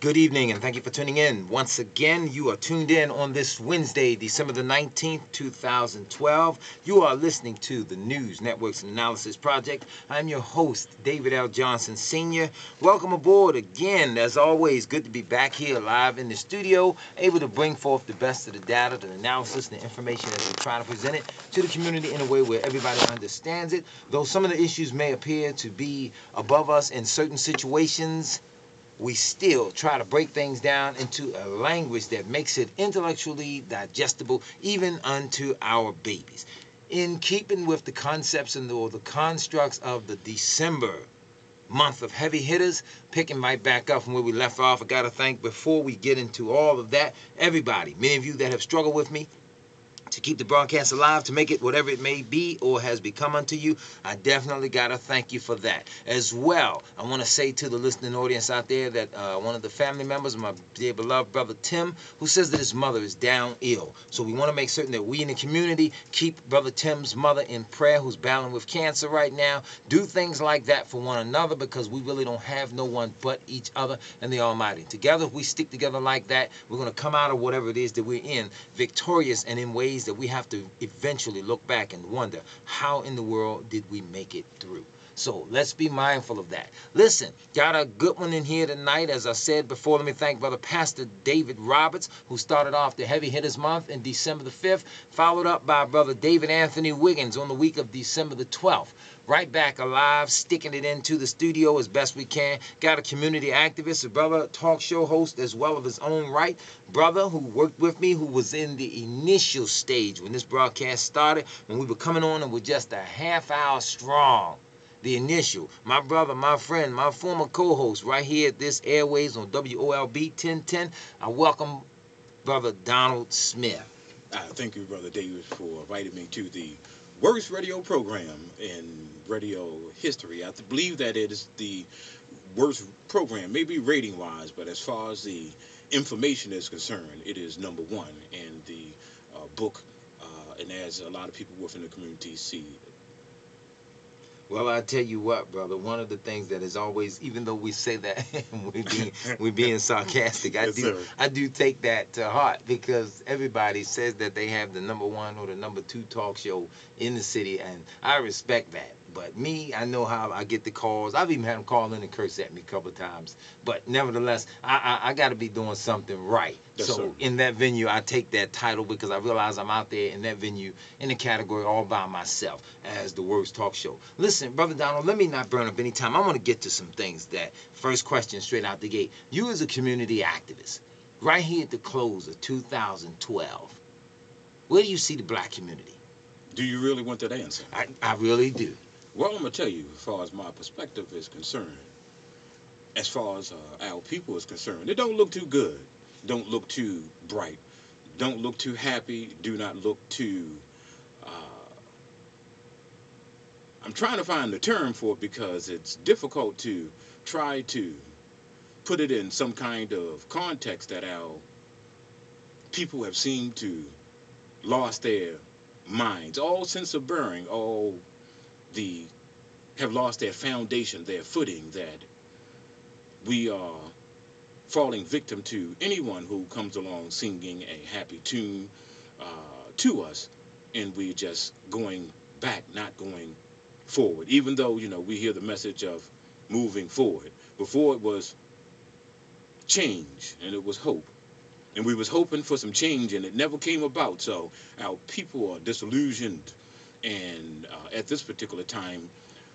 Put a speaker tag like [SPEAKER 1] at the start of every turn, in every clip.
[SPEAKER 1] Good evening and thank you for tuning in. Once again, you are tuned in on this Wednesday, December the 19th, 2012. You are listening to the News Networks and Analysis Project. I'm your host, David L. Johnson Sr. Welcome aboard again. As always, good to be back here live in the studio, able to bring forth the best of the data, the analysis, the information as we try to present it to the community in a way where everybody understands it. Though some of the issues may appear to be above us in certain situations, we still try to break things down into a language that makes it intellectually digestible even unto our babies. In keeping with the concepts and the, or the constructs of the December month of heavy hitters, picking right back up from where we left off, I got to thank before we get into all of that, everybody, many of you that have struggled with me, to keep the broadcast alive, to make it whatever it may be or has become unto you. I definitely got to thank you for that. As well, I want to say to the listening audience out there that uh, one of the family members, my dear beloved brother Tim, who says that his mother is down ill. So we want to make certain that we in the community keep brother Tim's mother in prayer, who's battling with cancer right now. Do things like that for one another because we really don't have no one but each other and the Almighty. Together, if we stick together like that, we're going to come out of whatever it is that we're in victorious and in ways that we have to eventually look back and wonder how in the world did we make it through. So let's be mindful of that. Listen, got a good one in here tonight. As I said before, let me thank Brother Pastor David Roberts, who started off the Heavy Hitters Month in December the 5th, followed up by Brother David Anthony Wiggins on the week of December the 12th right back alive, sticking it into the studio as best we can. Got a community activist, a brother, talk show host as well of his own right. Brother who worked with me, who was in the initial stage when this broadcast started, when we were coming on and we're just a half hour strong the initial. My brother, my friend, my former co-host right here at this Airways on WOLB 1010. I welcome Brother Donald Smith.
[SPEAKER 2] Uh, thank you, Brother David, for inviting me to the worst radio program in radio history. I believe that it is the worst program, maybe rating wise, but as far as the information is concerned, it is number one. And the uh, book, uh, and as a lot of people within the community see,
[SPEAKER 1] well, I tell you what, brother. One of the things that is always, even though we say that we being we being sarcastic, I
[SPEAKER 2] Yes,
[SPEAKER 1] do
[SPEAKER 2] sir.
[SPEAKER 1] I do take that to heart because everybody says that they have the number one or the number two talk show in the city, and I respect that. But me, I know how I get the calls. I've even had them call in and curse at me a couple of times. But nevertheless, I I, I got to be doing something right.
[SPEAKER 2] Yes,
[SPEAKER 1] so
[SPEAKER 2] sir.
[SPEAKER 1] in that venue, I take that title because I realize I'm out there in that venue in the category all by myself as the worst talk show. Listen, brother Donald, let me not burn up any time. I want to get to some things. That first question straight out the gate. You as a community activist, right here at the close of 2012, where do you see the black community?
[SPEAKER 2] do you really want that answer?
[SPEAKER 1] I, I really do.
[SPEAKER 2] Well, I'm gonna tell you, as far as my perspective is concerned, as far as uh, our people is concerned, it don't look too good. Don't look too bright. Don't look too happy. Do not look too. Uh, I'm trying to find the term for it because it's difficult to try to put it in some kind of context that our people have seemed to lost their minds, all sense of bearing, all the have lost their foundation, their footing, that we are falling victim to anyone who comes along singing a happy tune uh, to us, and we're just going back, not going forward. Even though you know we hear the message of moving forward. Before it was change, and it was hope, and we was hoping for some change, and it never came about. So our people are disillusioned and uh, at this particular time,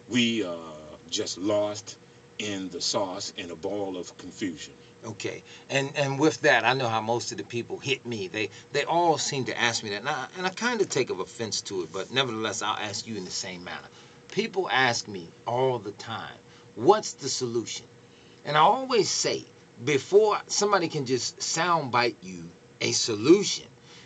[SPEAKER 2] we are just lost in the sauce in a ball of confusion.
[SPEAKER 1] Okay, and and with that, I know how most of the people hit me. They they all seem to ask me that, and I, and I kind of take of offense to it, but nevertheless, I'll ask you in the same manner. People ask me all the time, "What's the solution?" And I always say, before somebody can just soundbite you a solution,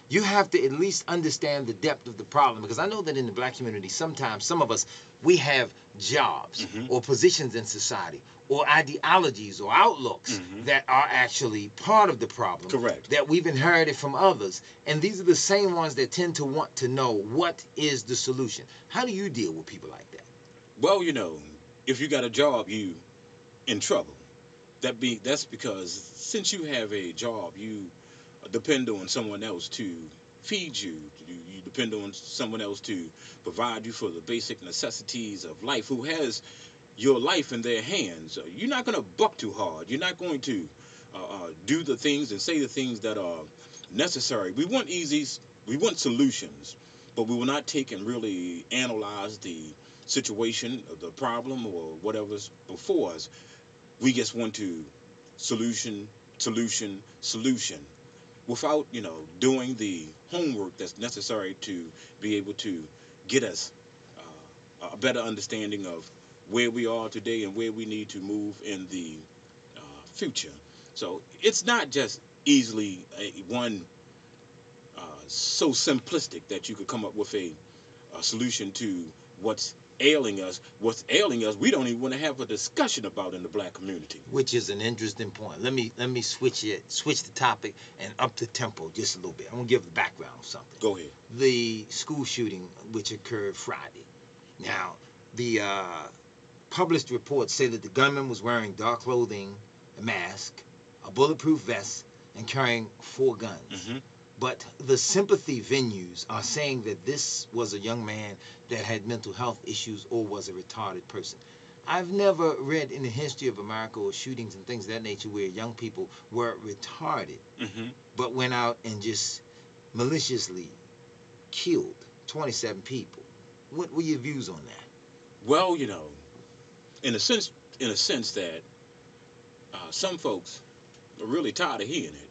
[SPEAKER 1] you have to at least understand the depth of the problem because I know that in the black community sometimes some of us we have jobs
[SPEAKER 2] Mhm.
[SPEAKER 1] or positions in society or ideologies or outlooks
[SPEAKER 2] Mhm.
[SPEAKER 1] that are actually part of the problem
[SPEAKER 2] Correct.
[SPEAKER 1] that we've inherited from others and these are the same ones that tend to want to know what is the solution how do you deal with people like that
[SPEAKER 2] Well, you know, if you got a job, you in trouble. that be that's because since you have a job, you depend on someone else to feed you. You, you depend on someone else to provide you for the basic necessities of life. Who has your life in their hands? Uh, You're not going to buck too hard. You're not going to uh, uh, do the things and say the things that are necessary. We want easy. We want solutions, but we will not take and really analyze the situation, or the problem, or whatever's before us. We just want to solution, solution, solution, without you know doing the homework that's necessary to be able to get us uh, a better understanding of where we are today and where we need to move in the uh, future. So it's not just easily a, one uh, so simplistic that you could come up with a, a solution to what's ailing us. What's ailing us, we don't even want to have a discussion about in the black community.
[SPEAKER 1] which is an interesting point. Let me let me switch it, switch the topic and up the tempo just a little bit. I'm gonna give the background of something.
[SPEAKER 2] Go ahead.
[SPEAKER 1] The school shooting which occurred Friday. Now, the uh, published reports say that the gunman was wearing dark clothing, a mask, a bulletproof vest, and carrying four guns.
[SPEAKER 2] hmm
[SPEAKER 1] But the sympathy venues are saying that this was a young man that had mental health issues or was a retarded person. I've never read in the history of America or shootings and things of that nature where young people were retarded
[SPEAKER 2] hmm
[SPEAKER 1] but went out and just maliciously killed 27 people. What were your views on that?
[SPEAKER 2] Well, you know, in a sense, in a sense that uh, some folks are really tired of hearing it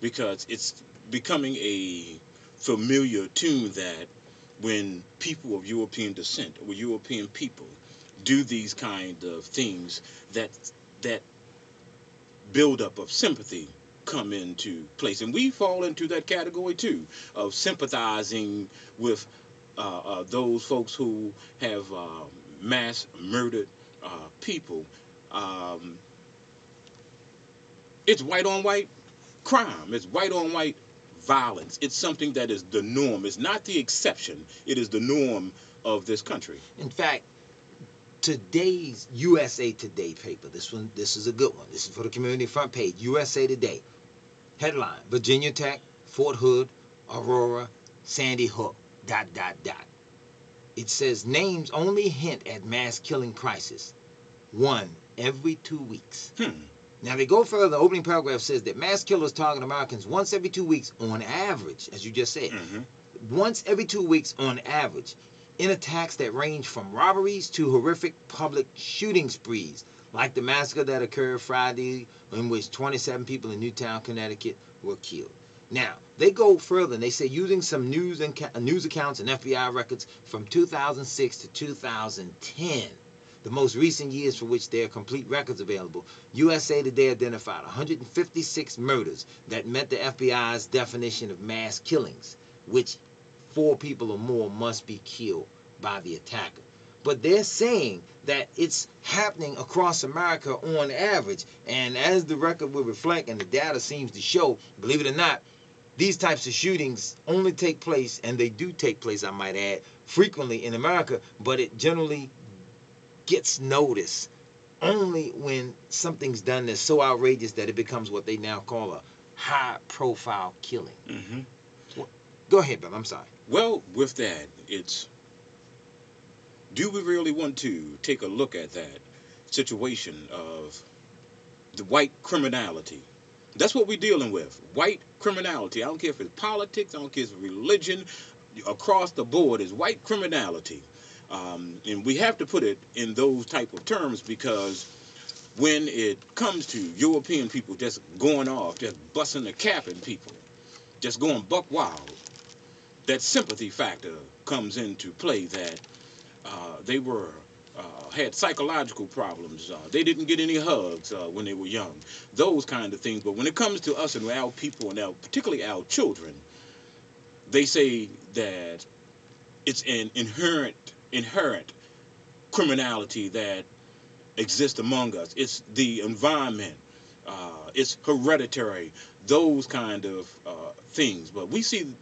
[SPEAKER 2] because it's becoming a familiar tune that when people of European descent or European people do these kind of things, that that buildup of sympathy come into place, and we fall into that category too of sympathizing with uh, uh, those folks who have uh, mass murdered uh, people. Um, it's white on white crime. It's white on white violence. It's something that is the norm. It's not the exception. It is the norm of this country.
[SPEAKER 1] In fact, today's USA Today paper, this one, this is a good one. This is for the community front page. USA Today. Headline Virginia Tech, Fort Hood, Aurora, Sandy Hook, dot, dot, dot. It says names only hint at mass killing crisis. One every two weeks.
[SPEAKER 2] Hmm.
[SPEAKER 1] Now they go further. The opening paragraph says that mass killers target Americans once every two weeks on average, as you just said.
[SPEAKER 2] hmm
[SPEAKER 1] once every two weeks on average in attacks that range from robberies to horrific public shooting sprees, like the massacre that occurred Friday, in which 27 people in Newtown, Connecticut were killed. Now, they go further and they say using some news and news accounts and FBI records from 2006 to 2010, the most recent years for which there are complete records available, USA Today identified 156 murders that met the FBI's definition of mass killings, which four people or more must be killed by the attacker. But they're saying that it's happening across America on average. And as the record will reflect and the data seems to show, believe it or not, these types of shootings only take place, and they do take place, I might add, frequently in America, but it generally gets noticed only when something's done that's so outrageous that it becomes what they now call a high profile killing.
[SPEAKER 2] hmm
[SPEAKER 1] Go ahead, Bill. I'm sorry.
[SPEAKER 2] Well, with that, it's do we really want to take a look at that situation of the white criminality? That's what we're dealing with. White criminality. I don't care if it's politics, I don't care if it's religion, across the board is white criminality. Um, and we have to put it in those type of terms because when it comes to European people just going off, just busting the cap in people, just going buck wild, that sympathy factor comes into play that uh, they were uh, had psychological problems. Uh, they didn't get any hugs uh, when they were young. Those kind of things. But when it comes to us and our people and our, particularly our children, they say that it's an inherent inherent criminality that exists among us. It's the environment. Uh, it's hereditary. Those kind of uh, things. But we see